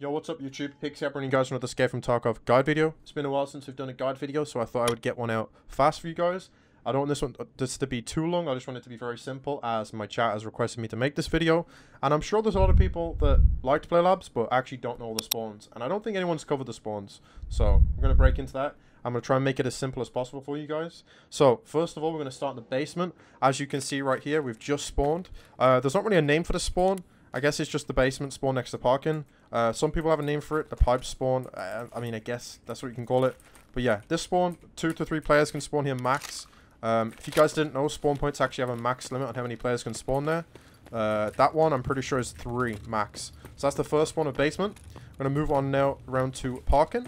Yo, what's up YouTube? Tigz here bringing you guys another Escape from Tarkov guide video. It's been a while since we've done a guide video, so I thought I would get one out fast for you guys. I don't want this one uh, this to be too long, I just want it to be very simple as my chat has requested me to make this video. And I'm sure there's a lot of people that like to play labs, but actually don't know all the spawns. And I don't think anyone's covered the spawns, so we're going to break into that. I'm going to try and make it as simple as possible for you guys. So, first of all, we're going to start in the basement. As you can see right here, we've just spawned. Uh, there's not really a name for the spawn. I guess it's just the basement spawn next to parking. Uh, some people have a name for it, the pipe spawn. Uh, I mean, I guess that's what you can call it. But yeah, this spawn, two to three players can spawn here max. Um, if you guys didn't know, spawn points actually have a max limit on how many players can spawn there. Uh, that one, I'm pretty sure, is three max. So that's the first spawn of basement. I'm going to move on now around to parking.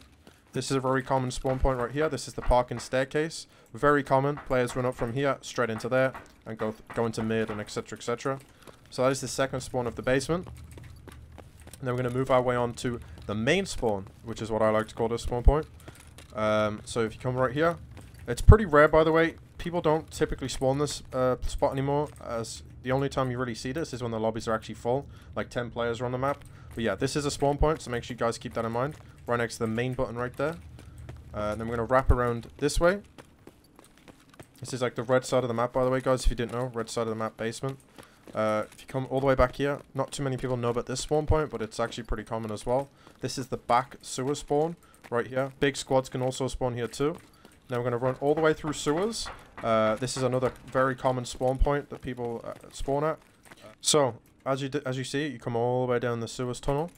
This is a very common spawn point right here. This is the parking staircase. Very common. Players run up from here, straight into there, and go, go into mid and etc, etc. So that is the second spawn of the basement. And then we're going to move our way on to the main spawn, which is what I like to call this spawn point. Um, so if you come right here, it's pretty rare, by the way. People don't typically spawn this uh, spot anymore, as the only time you really see this is when the lobbies are actually full, like 10 players are on the map. But yeah, this is a spawn point, so make sure you guys keep that in mind. Right next to the main button right there. Uh, and then we're going to wrap around this way. This is like the red side of the map, by the way, guys, if you didn't know. Red side of the map basement. Uh, if you come all the way back here, not too many people know about this spawn point, but it's actually pretty common as well. This is the back sewer spawn right here. Big squads can also spawn here too. Now we're going to run all the way through sewers. Uh, this is another very common spawn point that people uh, spawn at. So, as you as you see, you come all the way down the sewers tunnel.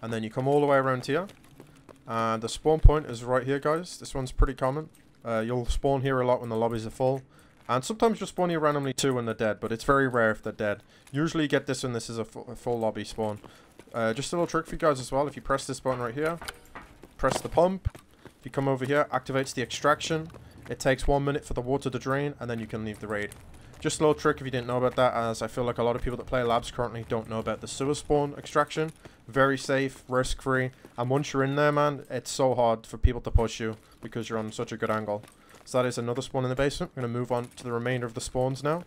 And then you come all the way around here. And the spawn point is right here, guys. This one's pretty common. Uh, you'll spawn here a lot when the lobbies are full. And sometimes you'll spawn here randomly too when they're dead, but it's very rare if they're dead. Usually you get this when this is a, a full lobby spawn. Uh, just a little trick for you guys as well. If you press this button right here, press the pump. If you come over here, activates the extraction. It takes one minute for the water to drain, and then you can leave the raid. Just a little trick if you didn't know about that, as I feel like a lot of people that play labs currently don't know about the sewer spawn extraction. Very safe, risk-free, and once you're in there, man, it's so hard for people to push you because you're on such a good angle. So that is another spawn in the basement. I'm going to move on to the remainder of the spawns now.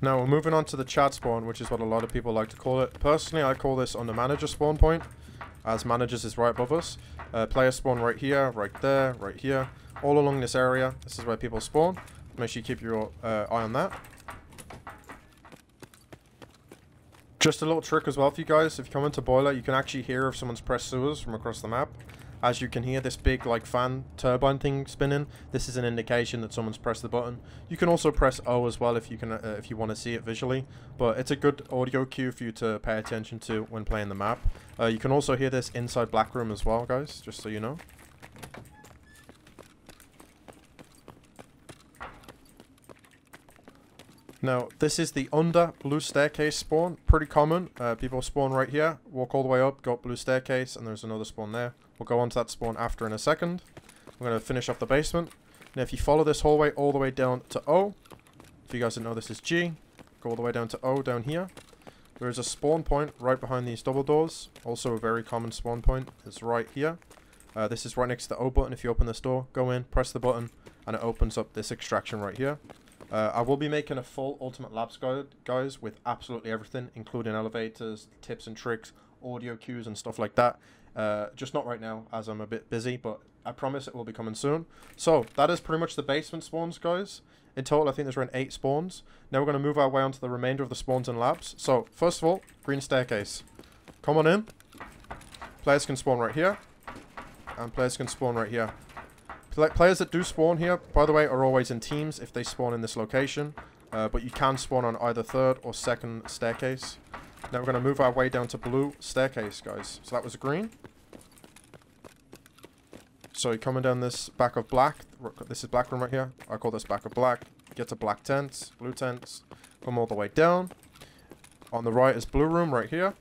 Now we're moving on to the chat spawn, which is what a lot of people like to call it. Personally, I call this on the manager spawn point, as managers is right above us. Uh, player spawn right here, right there, right here, all along this area. This is where people spawn. Make sure you keep your uh, eye on that. Just a little trick as well for you guys. If you come into Boiler, you can actually hear if someone's pressed sewers from across the map. As you can hear this big like fan turbine thing spinning, this is an indication that someone's pressed the button. You can also press O as well if you can uh, if you want to see it visually, but it's a good audio cue for you to pay attention to when playing the map. Uh, you can also hear this inside Black Room as well, guys, just so you know. Now, this is the under blue staircase spawn. Pretty common. Uh, people spawn right here, walk all the way up, go up blue staircase, and there's another spawn there. We'll go on to that spawn after in a second. I'm going to finish off the basement. Now, if you follow this hallway all the way down to O, if you guys didn't know this is G, go all the way down to O down here. There is a spawn point right behind these double doors. Also a very common spawn point is right here. Uh, this is right next to the O button. If you open this door, go in, press the button, and it opens up this extraction right here. Uh, I will be making a full Ultimate Labs guide, guys, with absolutely everything, including elevators, tips and tricks, audio cues, and stuff like that. Uh, just not right now, as I'm a bit busy, but I promise it will be coming soon. So, that is pretty much the basement spawns, guys. In total, I think there's around 8 spawns. Now we're going to move our way on to the remainder of the spawns and labs. So, first of all, green staircase. Come on in. Players can spawn right here. And players can spawn right here. Players that do spawn here, by the way, are always in teams if they spawn in this location. Uh, but you can spawn on either third or second staircase. Now we're going to move our way down to blue staircase, guys. So that was green. So you're coming down this back of black. This is black room right here. I call this back of black. Get to black tents, blue tents. Come all the way down. On the right is blue room right here.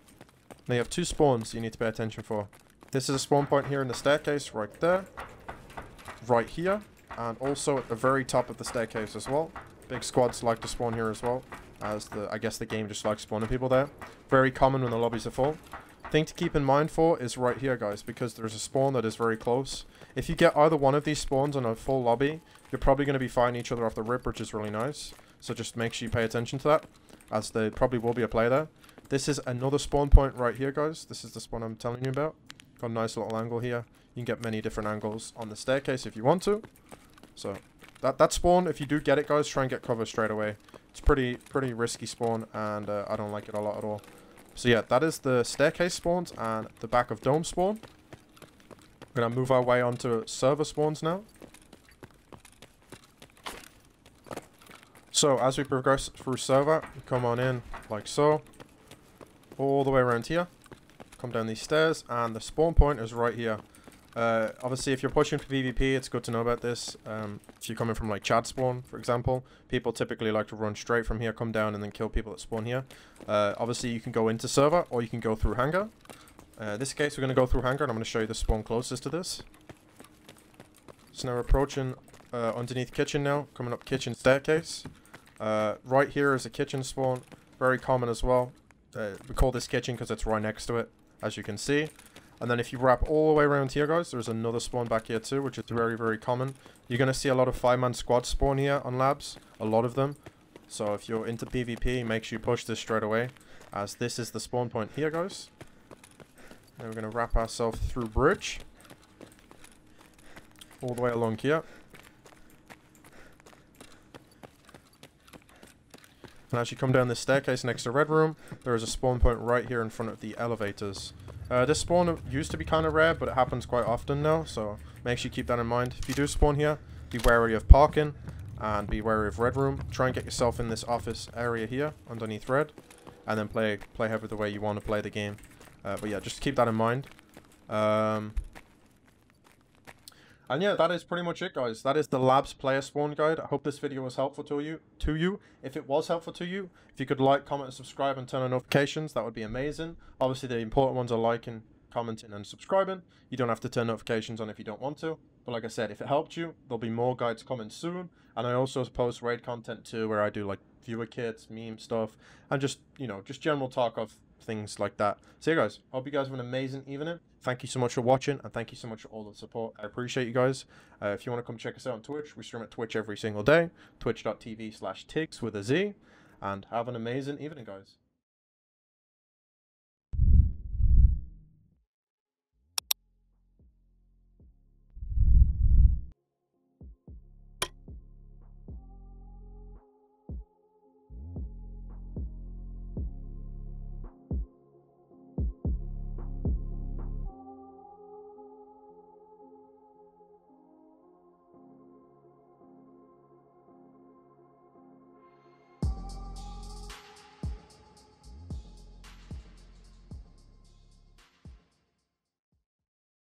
Now you have two spawns you need to pay attention for. This is a spawn point here in the staircase right there right here, and also at the very top of the staircase as well. Big squads like to spawn here as well, as the I guess the game just likes spawning people there. Very common when the lobbies are full. Thing to keep in mind for is right here, guys, because there's a spawn that is very close. If you get either one of these spawns on a full lobby, you're probably going to be fighting each other off the rip, which is really nice. So just make sure you pay attention to that, as there probably will be a play there. this is another spawn point right here, guys. This is the spawn I'm telling you about. Got a nice little angle here. You can get many different angles on the staircase if you want to. So, that, that spawn, if you do get it, guys, try and get cover straight away. It's pretty pretty risky spawn, and uh, I don't like it a lot at all. So yeah, that is the staircase spawns and the back of dome spawn. We're going to move our way onto server spawns now. So, as we progress through server, we come on in like so. All the way around here. Come down these stairs, and the spawn point is right here. Uh, obviously, if you're pushing for PvP, it's good to know about this. Um, if you're coming from like Chad spawn, for example, people typically like to run straight from here, come down, and then kill people that spawn here. Uh, obviously, you can go into server, or you can go through hangar. Uh, this case, we're going to go through hangar, and I'm going to show you the spawn closest to this. So now we're approaching uh, underneath kitchen now, coming up kitchen staircase. Uh, right here is a kitchen spawn, very common as well. Uh, we call this kitchen because it's right next to it, as you can see. And then if you wrap all the way around here, guys, there's another spawn back here too, which is very, very common. You're going to see a lot of five-man squad spawn here on labs, a lot of them. So if you're into PvP, make sure you push this straight away, as this is the spawn point here, guys. Now we're going to wrap ourselves through bridge. All the way along here. And as you come down this staircase next to Red Room, there is a spawn point right here in front of the elevators. Uh, this spawn used to be kind of rare, but it happens quite often now, so make sure you keep that in mind. If you do spawn here, be wary of parking, and be wary of Red Room. Try and get yourself in this office area here, underneath Red, and then play play however the way you want to play the game. Uh, but yeah, just keep that in mind. Um, and yeah, that is pretty much it, guys. That is the Labs player spawn guide. I hope this video was helpful to you. To you, if it was helpful to you, if you could like, comment, subscribe, and turn on notifications, that would be amazing. Obviously, the important ones are liking, commenting, and subscribing. You don't have to turn notifications on if you don't want to. But like I said, if it helped you, there'll be more guides coming soon. And I also post raid content too, where I do like viewer kits, meme stuff, and just you know, just general talk of things like that. So yeah, guys, hope you guys have an amazing evening. Thank you so much for watching, and thank you so much for all the support. I appreciate you guys. Uh, if you want to come check us out on Twitch, we stream at Twitch every single day, twitch.tv slash tigs with a Z, and have an amazing evening, guys.